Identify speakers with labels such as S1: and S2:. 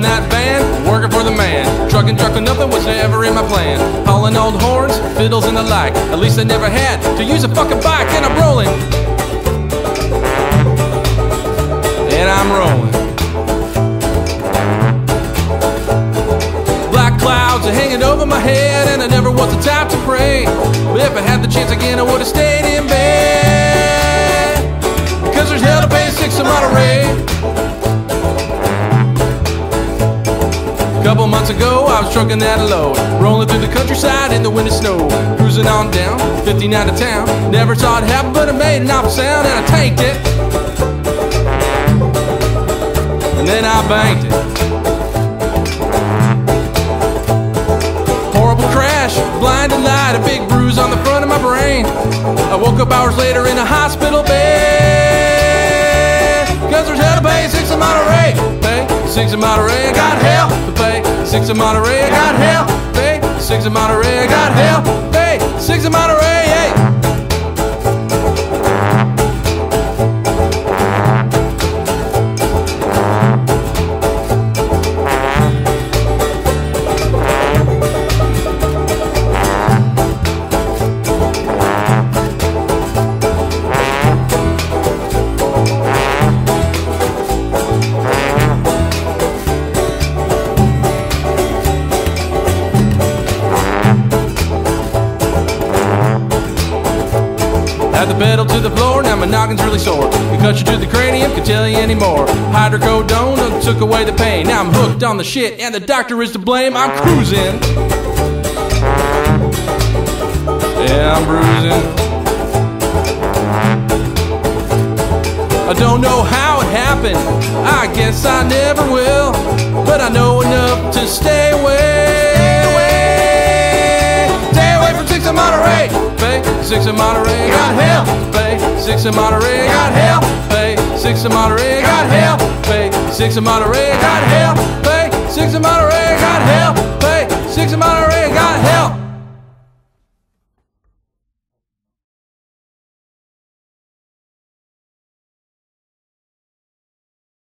S1: Driving that van, working for the man. Trucking, trucking, nothing was ever in my plan. Hauling old horns, fiddles, and the like. At least I never had to use a fucking bike, and I'm rolling. And I'm rolling. Black clouds are hanging over my head, and I never was the type to pray. But if I had the chance again, I would have stayed Couple months ago, I was trucking that load, rolling through the countryside in the winter snow, cruising on down, 59 to town. Never saw it happen, but I made an awful sound and I tanked it. And then I banked it. Horrible crash, blinding light, a big bruise on the front of my brain. I woke up hours later in a hospital bed. Cause there's hell to pay, six in Monterey. Pay, six in Monterey, I got hell. Six in Monterey, I got hell pay. Six in Monterey, I got hell pay. Six in Monterey, Add the pedal to the floor, now my noggin's really sore. We cut you to the cranium, can tell you anymore. Hydrocodone done took away the pain. Now I'm hooked on the shit, and the doctor is to blame. I'm cruising. Yeah, I'm bruising. I don't know how it happened. I guess I never will. But I know enough to stay away. six in Monterey got hell to pay. Six in Monterey got hell to pay. Six in Monterey got hell to pay. Six in Monterey got hell to pay. Six in Monterey got hell pay. Six in Monterey.